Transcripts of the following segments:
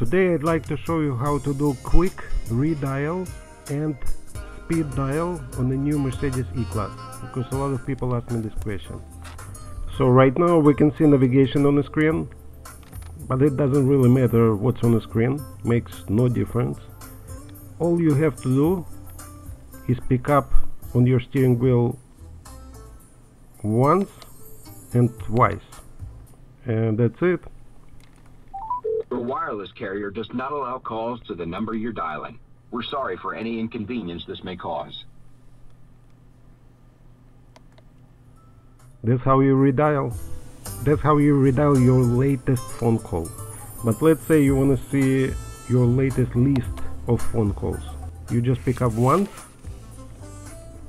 Today I'd like to show you how to do quick redial and speed dial on the new Mercedes E-Class because a lot of people ask me this question. So right now we can see navigation on the screen but it doesn't really matter what's on the screen, makes no difference. All you have to do is pick up on your steering wheel once and twice and that's it. Your wireless carrier does not allow calls to the number you're dialing. We're sorry for any inconvenience this may cause. That's how you redial. That's how you redial your latest phone call. But let's say you want to see your latest list of phone calls. You just pick up once.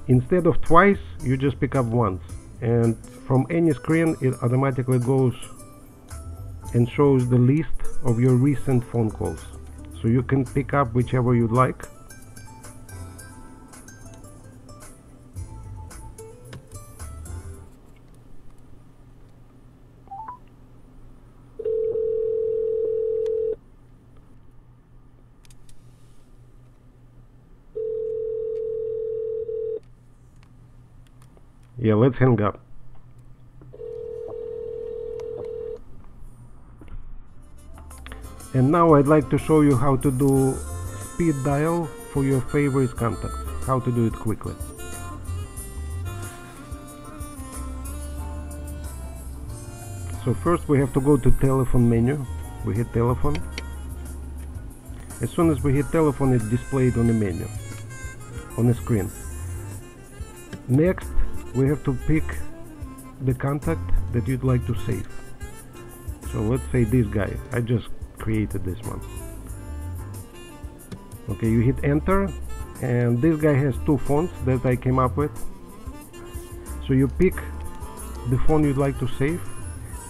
Instead of twice, you just pick up once. And from any screen, it automatically goes and shows the list of your recent phone calls. So you can pick up whichever you'd like. Yeah, let's hang up. And now I'd like to show you how to do speed dial for your favorite contacts. How to do it quickly. So first we have to go to telephone menu. We hit telephone. As soon as we hit telephone it's displayed on the menu, on the screen. Next we have to pick the contact that you'd like to save. So let's say this guy. I just created this one. Okay you hit enter and this guy has two phones that I came up with. So you pick the phone you'd like to save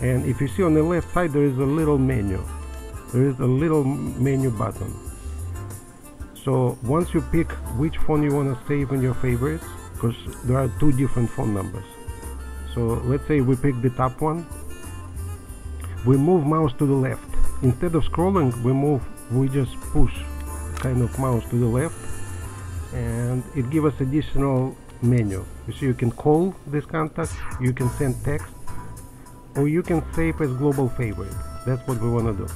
and if you see on the left side there is a little menu. There is a little menu button. So once you pick which phone you want to save in your favorites because there are two different phone numbers. So let's say we pick the top one. We move mouse to the left instead of scrolling we move we just push kind of mouse to the left and it gives us additional menu. You see you can call this contact you can send text or you can save as global favorite. That's what we want to do.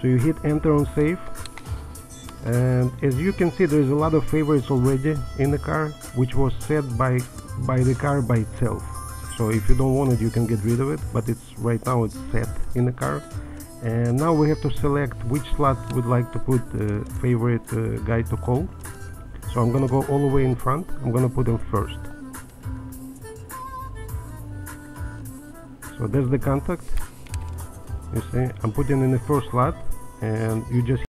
So you hit enter on save and as you can see there is a lot of favorites already in the car which was set by by the car by itself so if you don't want it you can get rid of it but it's right now it's set in the car. And now we have to select which slot we'd like to put the favorite uh, guy to call. So I'm gonna go all the way in front. I'm gonna put him first. So there's the contact. You see I'm putting in the first slot and you just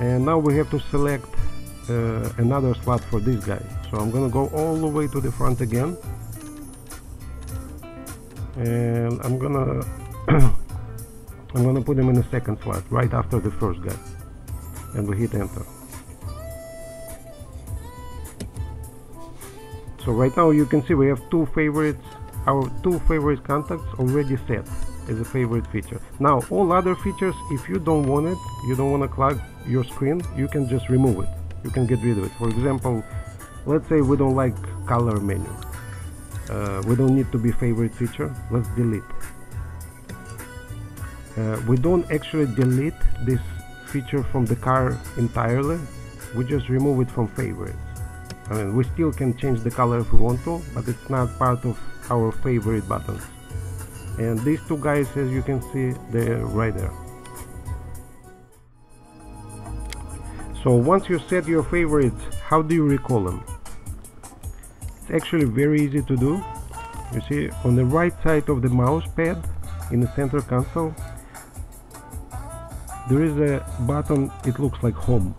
and now we have to select uh, another slot for this guy. So I'm gonna go all the way to the front again. And I'm gonna I'm gonna put him in the second slot right after the first guy. And we hit enter. So right now you can see we have two favorites our two favorite contacts already set as a favorite feature. Now all other features, if you don't want it, you don't want to clog your screen, you can just remove it. You can get rid of it. For example, let's say we don't like color menu. Uh, we don't need to be favorite feature. Let's delete. Uh, we don't actually delete this feature from the car entirely. We just remove it from favorites. I mean, we still can change the color if we want to, but it's not part of our favorite buttons and these two guys as you can see they're right there. So once you set your favorites how do you recall them? It's actually very easy to do. You see on the right side of the mouse pad in the center console there is a button it looks like home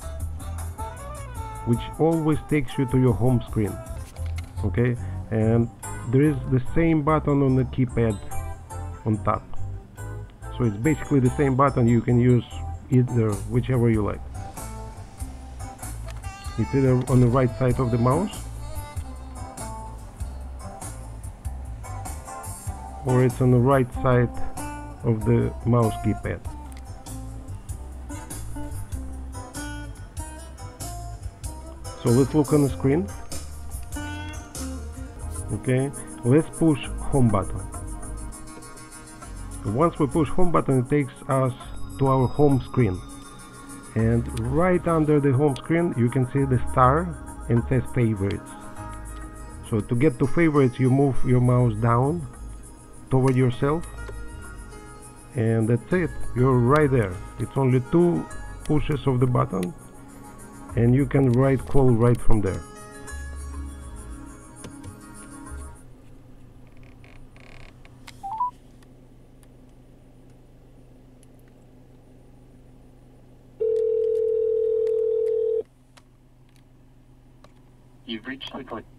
which always takes you to your home screen okay? And there is the same button on the keypad on top. So it's basically the same button you can use either whichever you like. It's either on the right side of the mouse or it's on the right side of the mouse keypad. So let's look on the screen. Okay let's push home button once we push home button it takes us to our home screen. And right under the home screen you can see the star and says favorites. So to get to favorites you move your mouse down toward yourself. And that's it. You're right there. It's only two pushes of the button. And you can write call right from there You've reached the